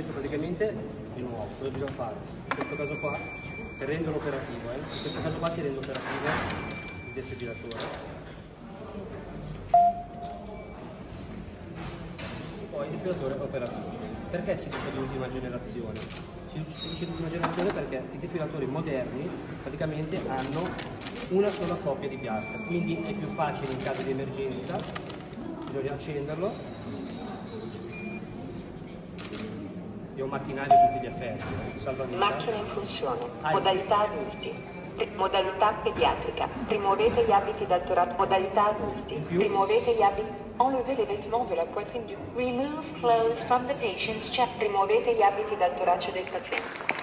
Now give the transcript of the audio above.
questo praticamente di nuovo, cosa bisogna fare? In questo caso qua, per renderlo operativo, eh? in questo caso qua si rende operativo il defibrilatore. Poi il defibrilatore è operativo. Perché si dice di ultima generazione? Si si dice di ultima generazione perché i defibrillatori moderni praticamente hanno una sola coppia di piastre, quindi è più facile in caso di emergenza, bisogna accenderlo è un macchinario a tutti gli effetti, salvavita. Macchina in funzione. Ah, Modalità adulti. Modalità pediatrica. Rimuovete gli abiti dal torace. Modalità adulti. Rimuovete gli abiti. Enlevez les vêtements de la poitrine du. Remove clothes from the patient's chest. Rimuovete gli abiti dal torace del paziente.